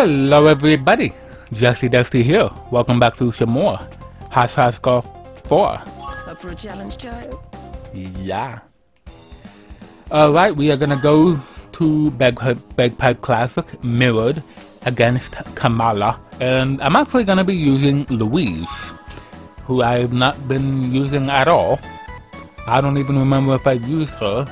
Hello everybody, Justy Dusty here. Welcome back to some more Hot Shots Golf Fore. Up for a challenge, Joe? Yeah. Alright, we are gonna go to Bagpipe Classic Mirrored against Kamala. And I'm actually gonna be using Louise, who I've not been using at all. I don't even remember if I've used her.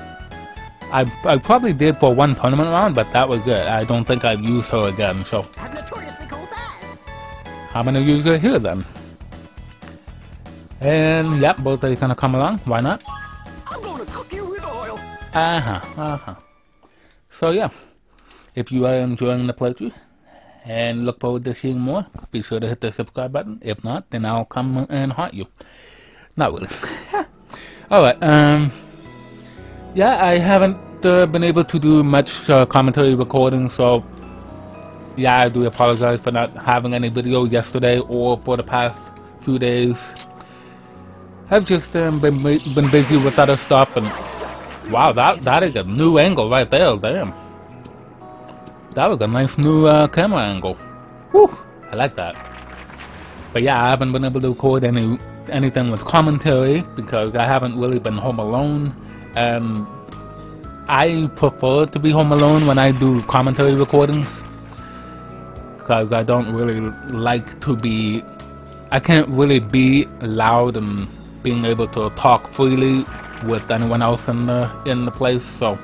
I, I probably did for one tournament round, but that was it. I don't think I've used her again, so... I'm notoriously called that! I'm gonna use her here then. And yep, both are gonna come along, why not? I'm gonna cook you with oil! Uh-huh, uh-huh. So yeah, if you are enjoying the playthrough and look forward to seeing more, be sure to hit the subscribe button. If not, then I'll come and haunt you. Not really. Alright, um yeah, I haven't uh, been able to do much uh, commentary recording, so yeah, I do apologize for not having any video yesterday or for the past few days. I've just um, been been busy with other stuff, and wow, that that is a new angle right there. Damn, that was a nice new uh, camera angle. Whew, I like that. But yeah, I haven't been able to record any anything with commentary because I haven't really been home alone and I prefer to be home alone when I do commentary recordings because I don't really like to be I can't really be loud and being able to talk freely with anyone else in the in the place so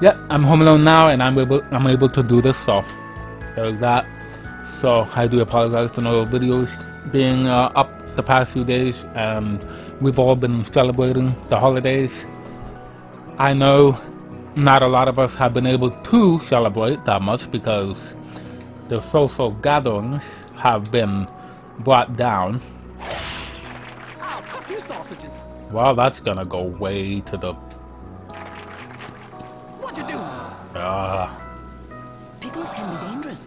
yeah I'm home alone now and I'm able I'm able to do this so there's that. So I do apologize for no videos being uh, up the past few days and we've all been celebrating the holidays I know not a lot of us have been able to celebrate that much because the social gatherings have been brought down. I'll cook you sausages! Well, that's gonna go way to the... What'd you do? Uh, Pickles can be dangerous.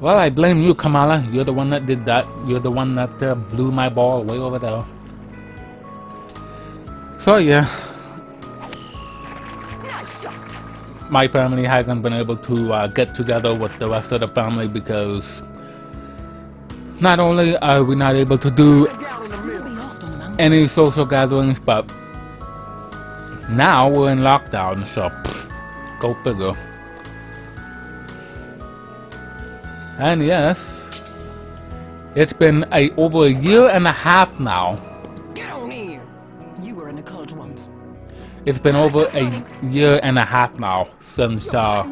well, I blame you, Kamala. You're the one that did that. You're the one that uh, blew my ball way over there. So, yeah. My family hasn't been able to uh, get together with the rest of the family because not only are we not able to do any social gatherings, but now we're in lockdown, so pff, go figure. And yes, it's been a over a year and a half now. It's been over a year and a half now since uh,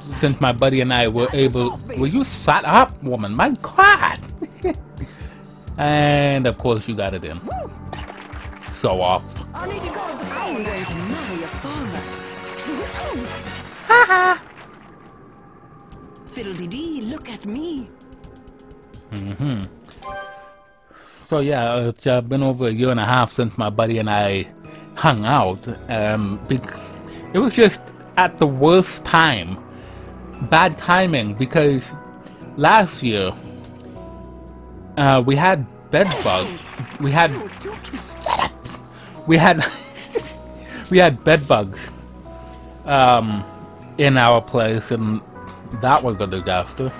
since my buddy and I were able. Will you shut up, woman? My God! and of course, you got it in. So off. I need to go to the store. I'm to marry a farmer. Fiddle-dee-dee, look at me. hmm So yeah, it's uh, been over a year and a half since my buddy and I hung out. Um, it was just at the worst time, bad timing because last year uh, we had bed bug. We had we had we had bed bugs um, in our place, and that was a disaster.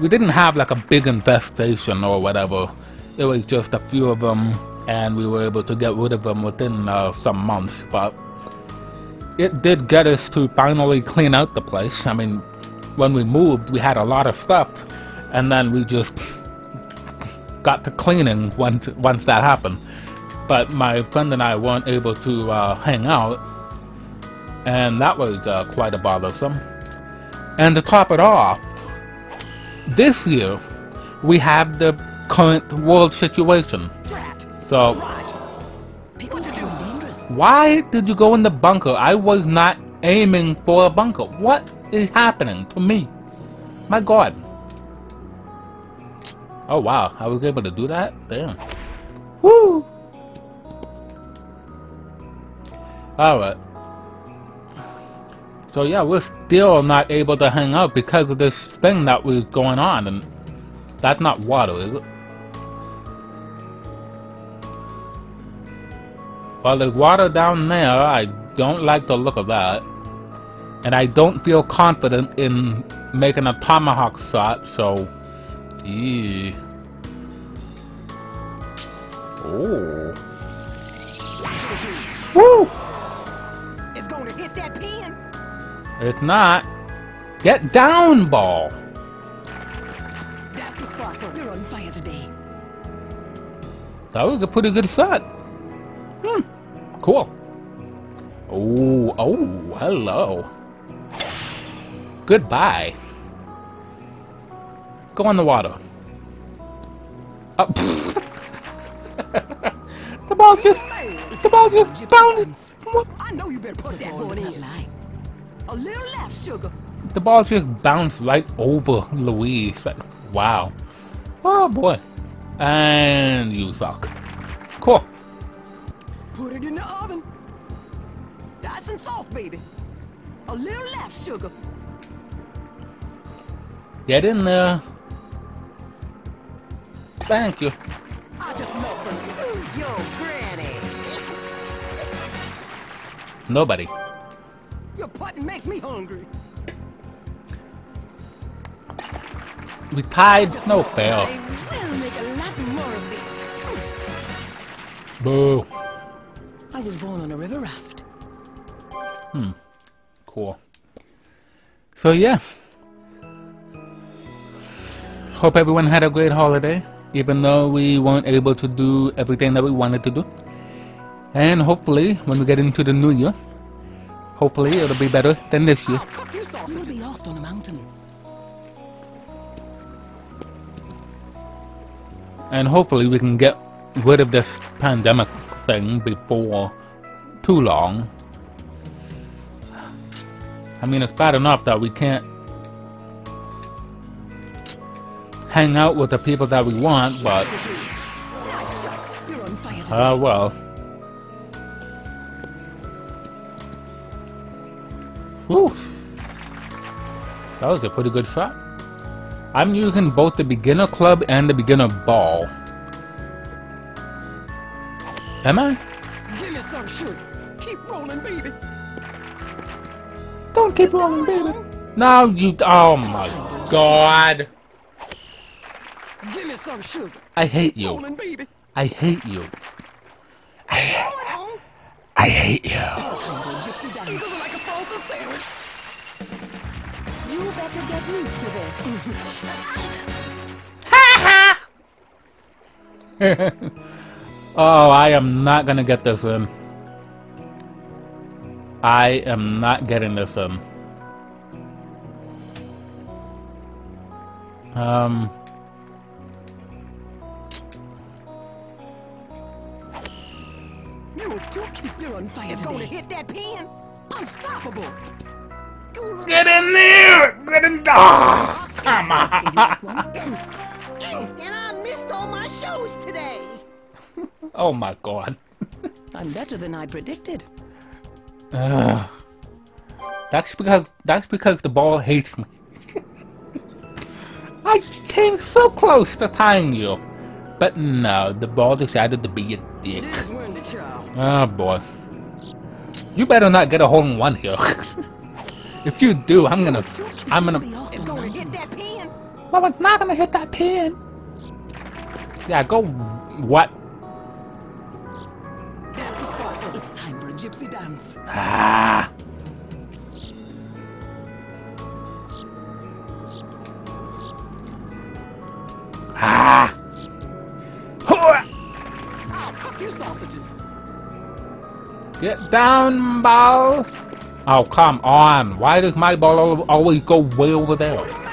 We didn't have like a big infestation or whatever. It was just a few of them, and we were able to get rid of them within uh, some months. But it did get us to finally clean out the place. I mean, when we moved, we had a lot of stuff, and then we just got to cleaning once once that happened. But my friend and I weren't able to uh, hang out, and that was uh, quite a bothersome. And to top it off, this year we have the current world situation. So Right! Pickles can be dangerous. why did you go in the bunker? I was not aiming for a bunker. What is happening to me? My God. Oh wow, I was able to do that? Damn. Woo! Alright. So yeah, we're still not able to hang out because of this thing that was going on and that's not water, is it? Well, the water down there. I don't like the look of that. And I don't feel confident in making a tomahawk shot, so... Eee. Oh. Woo! It's gonna hit that pin. It's not. Get down, ball. That's the sparkle. You're on fire today. That was a pretty good shot. Hmm. Cool. Oh, oh, hello. Goodbye. Go on the water. Oh, the ball just, the ball just bounced. I know you better put that one in. A little left, sugar. The ball just bounced right over Louise. Like, wow. Oh boy. And you suck. Cool. Put it in the oven. Nice and soft, baby. A little left, sugar. Get in there. Thank you. I just. Who's your granny? Nobody. Your putting makes me hungry. We tied. No fail. I will make a lot more of. Boo. I was born on a river raft. Hmm. Cool. So yeah. Hope everyone had a great holiday, even though we weren't able to do everything that we wanted to do. And hopefully, when we get into the new year, hopefully it'll be better than this year. You You'll be lost on a mountain. And hopefully we can get rid of this pandemic thing before too long. I mean, it's bad enough that we can't hang out with the people that we want, but today. uh, well. Whew. That was a pretty good shot. I'm using both the beginner club and the beginner ball. Am I? Give me some sugar. Keep rolling, baby. Don't keep rolling, baby. No, you. Oh my god. Give me some sugar. I hate you. Rolling, baby. I hate you. Going on. I hate you. It's time for gypsy You dance. like a Foster sandwich. You better get used to this. oh, I am not gonna get this in. I am not getting this in. Um. You do keep You're on fire It's gonna hit that pin. Unstoppable. Get in there! Get in there! Come on! And I missed all my shows today. Oh my god. I'm better than I predicted. Ugh. That's because that's because the ball hates me. I came so close to tying you, but no, the ball decided to be a dick. It is when the child. Oh ah, boy, you better not get a hole in one here. if you do, I'm gonna, I'm gonna. lost It's gonna hit that pin. Well, it's not gonna hit that pin. Yeah, go. What? That's the sparkle. It's time for a gypsy dance. Ah. Ah. I'll cook you sausages. Get down, ball. Oh, come on. Why does my ball always go way over there?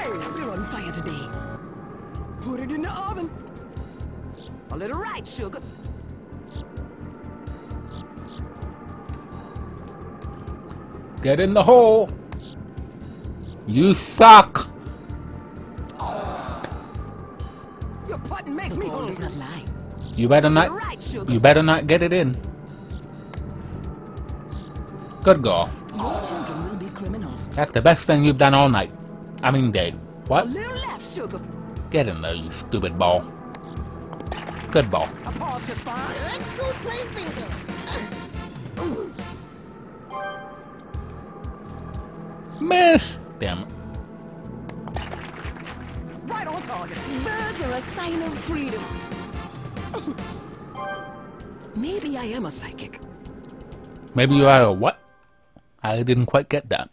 Get in the hole. You suck. Your putting makes me Ball does hungry. not lie. You better not. right. You better not get it in. Good girl. Your children will be criminals. That's the best thing you've done all night. I mean, day. A What? little left, sugar. Get in there, you stupid ball. Good ball. I paused just fine. Let's go play bingo. Miss. Damn it. Right on target. Birds are a sign of freedom. Maybe I am a psychic. Maybe you are a what? I didn't quite get that.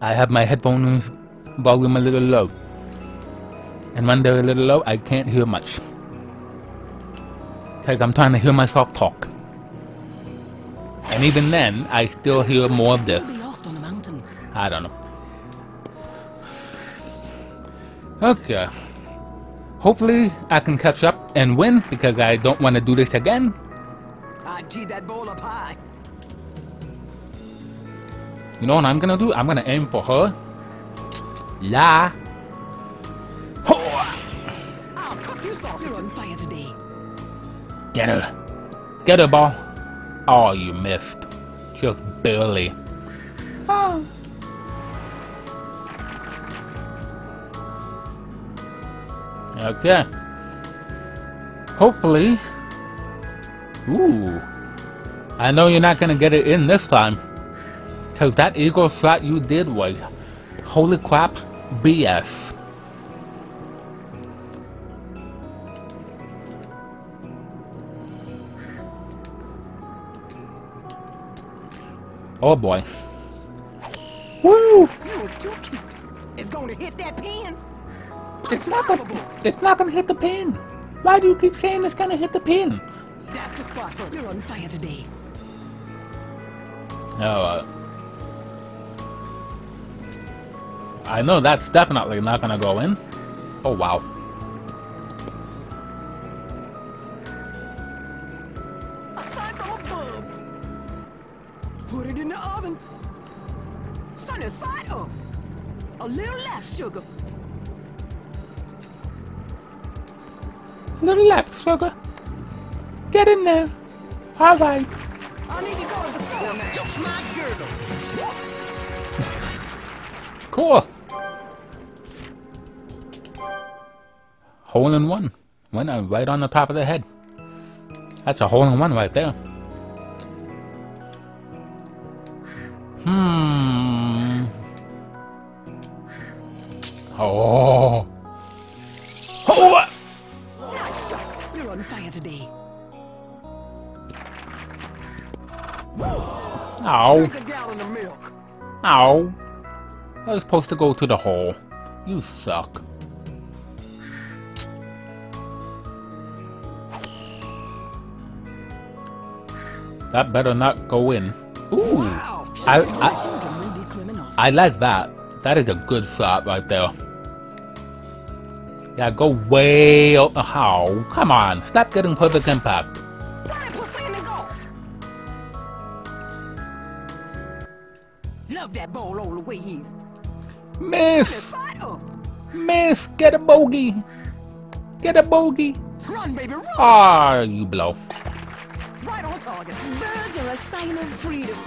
I have my headphones volume a little low. And when they're a little low, I can't hear much. Like I'm trying to hear myself talk. And even then, I still hear more of this. We'll be lost on a mountain. I don't know. Okay. Hopefully, I can catch up and win because I don't want to do this again. I'd tee that ball up high. You know what I'm gonna do? I'm gonna aim for her. Yeah. Ho! I'll cook you sausages. You're on fire today. Get her. Get her, ball. Oh, you missed. Just barely. Oh. Okay. Hopefully. Ooh. I know you're not gonna get it in this time. Cause that eagle shot you did was holy crap BS. Oh boy. Woo! You were too cute. It's gonna hit that pin. It's not gonna it's not gonna hit the pin. Why do you keep saying it's gonna hit the pin? That's the spot. You're on fire today. Oh, uh, I know that's definitely not gonna go in. Oh wow. Little left, sugar. Get in there. All right. I need to go to the store now. It's my girl. Cool. Hole in one. Went uh, right on the top of the head. That's a hole in one right there. Hmm. Oh. Ow. Take a gallon of milk. Ow. I was supposed to go to the hole. You suck. That better not go in. Ooh. Wow. I, I, children will be criminals. I like that. That is a good shot right there. Yeah, go way out. How? Come on. Stop getting perfect impact. Miss! Miss! Get a bogey! Get a bogey! Run, baby, run. Ah, you blow. Right on target. Birds are a sign of freedom.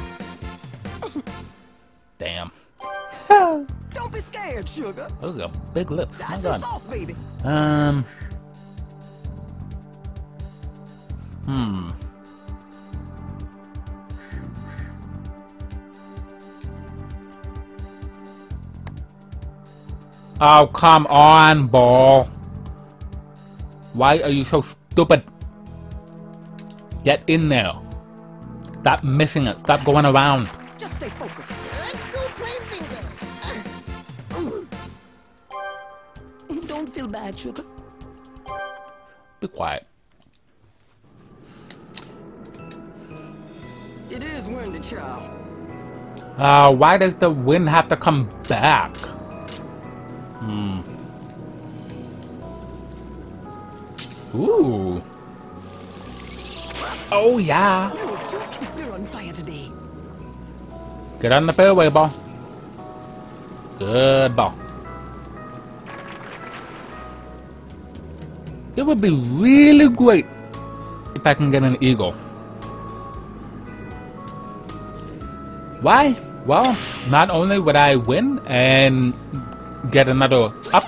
Damn. Don't be scared, sugar. Those are big lips. That's off, baby. Um. Hmm. Oh, come on, ball. Why are you so stupid? Get in there. Stop missing it. Stop going around. Just stay focused. Let's go play bingo. Don't feel bad, sugar. Be quiet. It is windy, child. Uh, why does the wind have to come back? Ooh. Oh, yeah. Were too cute. You're on fire today. Get on the fairway ball. Good ball. It would be really great if I can get an eagle. Why? Well, not only would I win and get another up,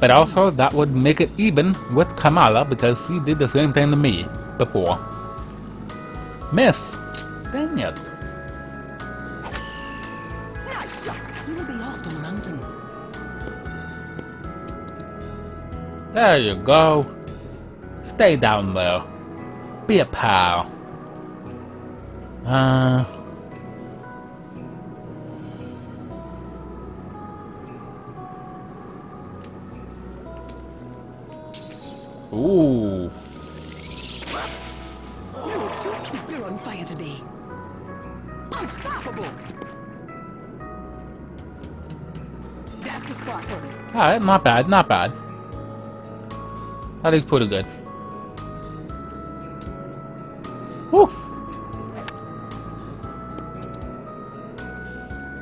But also, that would make it even with Kamala because she did the same thing to me before. Miss! Dang it! You will be lost on the mountain. There you go. Stay down there. Be a pal. Uh, Ooh. Cute. You're on fire today. Unstoppable. That's the spot. Alright, not bad, not bad. That is pretty good. Whew.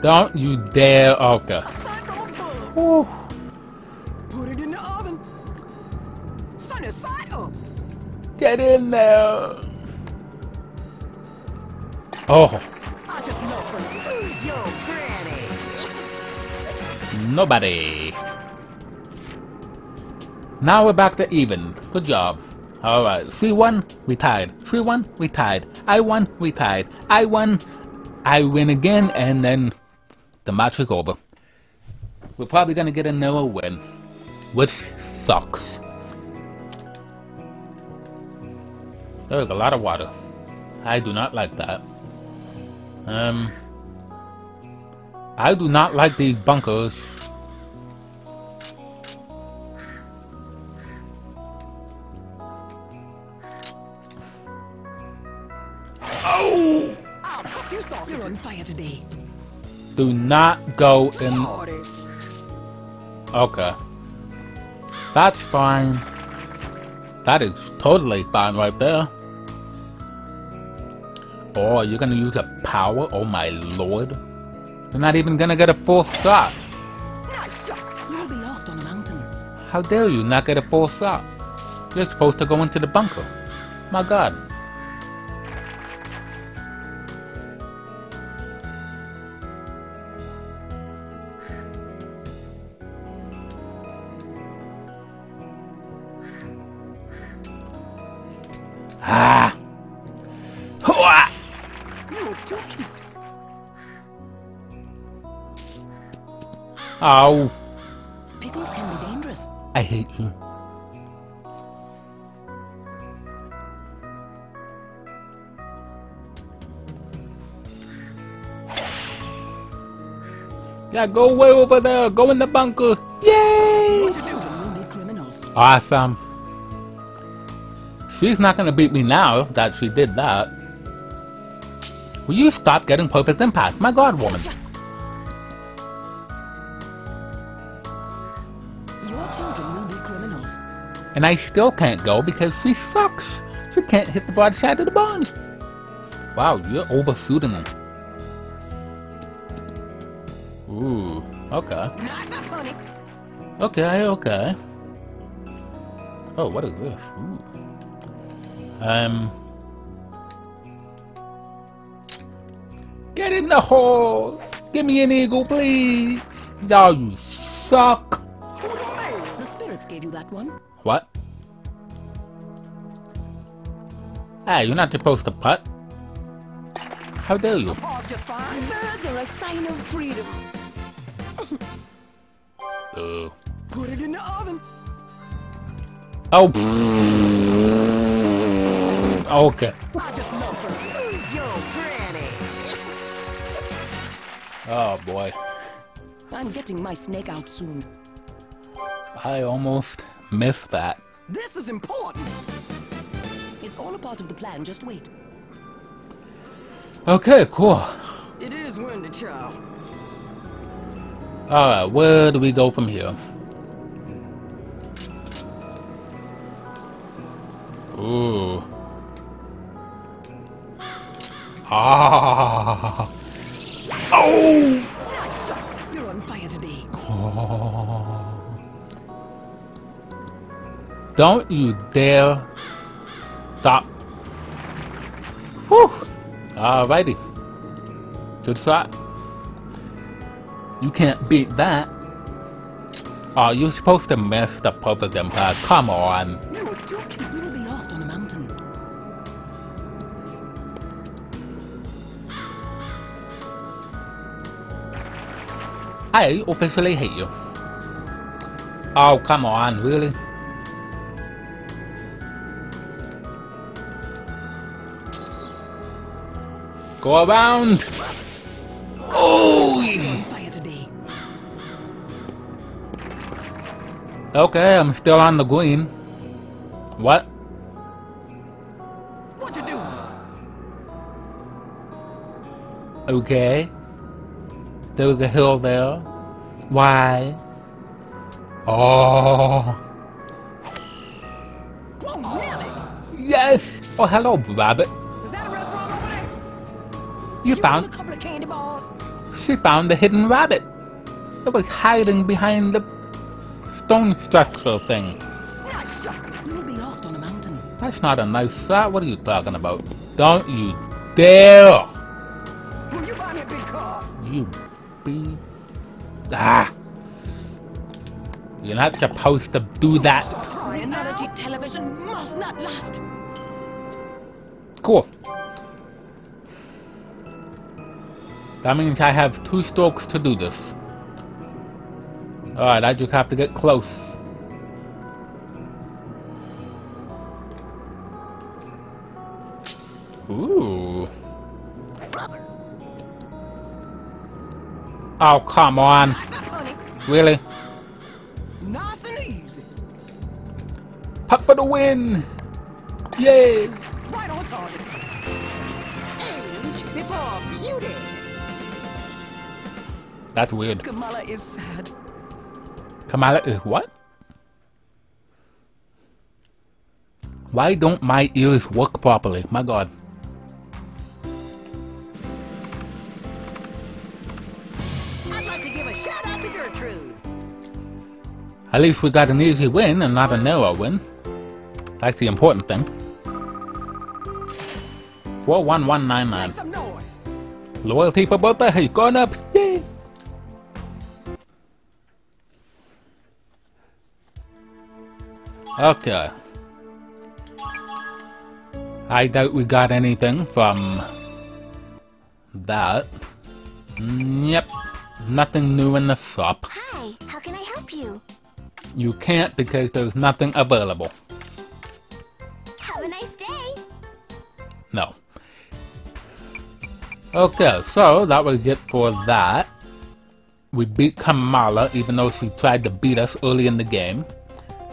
Don't you dare, okay. A Get in there. Oh, I just know from who's your granny. nobody. Now we're back to even. Good job. Alright, 3-1, we tied. 3-1, we tied. I won, we tied. I won, I win again, and then the match is over. We're probably gonna get another win, which sucks. A lot of water. I do not like that. Um, I do not like these bunkers. Oh! You're on fire today. Do not go in. Okay. That's fine. That is totally fine right there. Oh, you're gonna use a power? Oh my lord. You're not even gonna get a full shot. You will be lost on a mountain. How dare you not get a full shot? You're supposed to go into the bunker. My god. Ow! Pickles can be dangerous. I hate you. Yeah, go way over there. Go in the bunker. Yay! Children will be criminals. Awesome. She's not gonna beat me now that she did that. Will you stop getting perfect impact? My god, woman. And I still can't go because she sucks. She can't hit the broadside of the barn. Wow, you're overshooting them. Ooh, okay. Okay, okay. Oh, what is this? Ooh. Um. Get in the hole! Give me an eagle, please! Y'all, you suck! The spirits gave you that one. What? Hey, you're not supposed to putt. How dare you? Just fine. Birds are a sign of freedom. Uh. Put it in the oven. Oh. Okay. I just know who's your granny. Oh boy. I'm getting my snake out soon. I almost missed that. This is important. It's all a part of the plan, just wait. Okay, cool. It is windy, child. Alright, where do we go from here? Ooh. Ah. Oh. You're on fire today. Don't you dare stop. Whew. Alrighty. Good shot. You can't beat that. Oh, you're supposed to mess the perfect empire. Come on. Too cute. You will be lost on a mountain. I officially hate you. Oh, come on, really? Go around. Oh. On fire today. Okay, I'm still on the green. What? What you do? Okay. There's a hill there. Why? Oh. Yes. Oh, hello, rabbit. You You found. a of candy bars? She found the hidden rabbit. It was hiding behind the stone structure thing. You'll be lost on a mountain. That's not a nice shot. What are you talking about? Don't you dare! Will you buy me a big car? You be. Ah! You're not supposed to do that. Analogy television must not last. Cool. That means I have two strokes to do this. Alright, I just have to get close. Ooh. Oh, come on. Really? Nice and easy. Putt for the win! Yay! That's weird. Kamala is sad. Kamala is what? Why don't my ears work properly? My god. I'd like to give a shout out to Gertrude. At least we got an easy win and not a narrow win. That's the important thing. 41199. Make some noise. Loyalty for both has gone up. Yay! Okay. I doubt we got anything from that. Yep. Nothing new in the shop. Hi, how can I help you? You can't because there's nothing available. Have a nice day. No. Okay, so that was it for that. We beat Kamala even though she tried to beat us early in the game.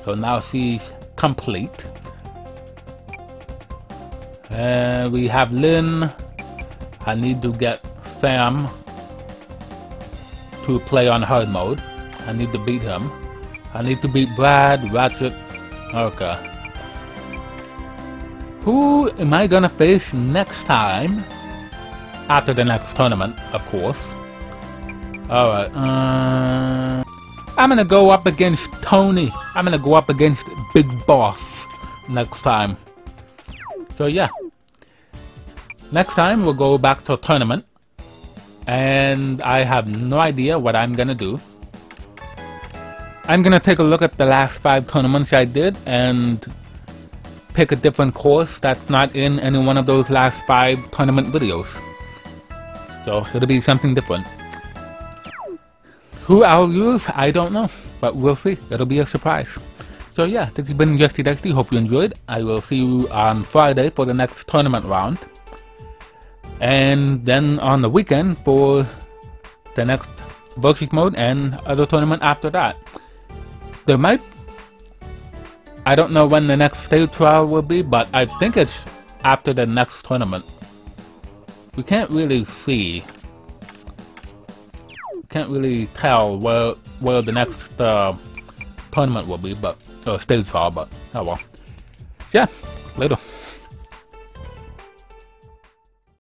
So now she's complete. And we have Lynn. I need to get Sam to play on hard mode. I need to beat him. I need to beat Brad, Ratchet. Okay. Who am I gonna face next time? After the next tournament, of course. Alright, uh, I'm gonna go up against Tony. I'm gonna go up against Big Boss next time. So yeah. Next time we'll go back to a tournament. And I have no idea what I'm gonna do. I'm gonna take a look at the last five tournaments I did and pick a different course that's not in any one of those last five tournament videos. So it'll be something different. Who I'll use, I don't know, but we'll see. It'll be a surprise. So yeah, this has been Justy Dusty. Hope you enjoyed. I will see you on Friday for the next tournament round. And then on the weekend for the next Versus mode and other tournament after that. There might I don't know when the next stage trial will be, but I think it's after the next tournament. We can't really see. Can't really tell where where the next uh, tournament will be, but or stage trial, but oh well. Yeah, later.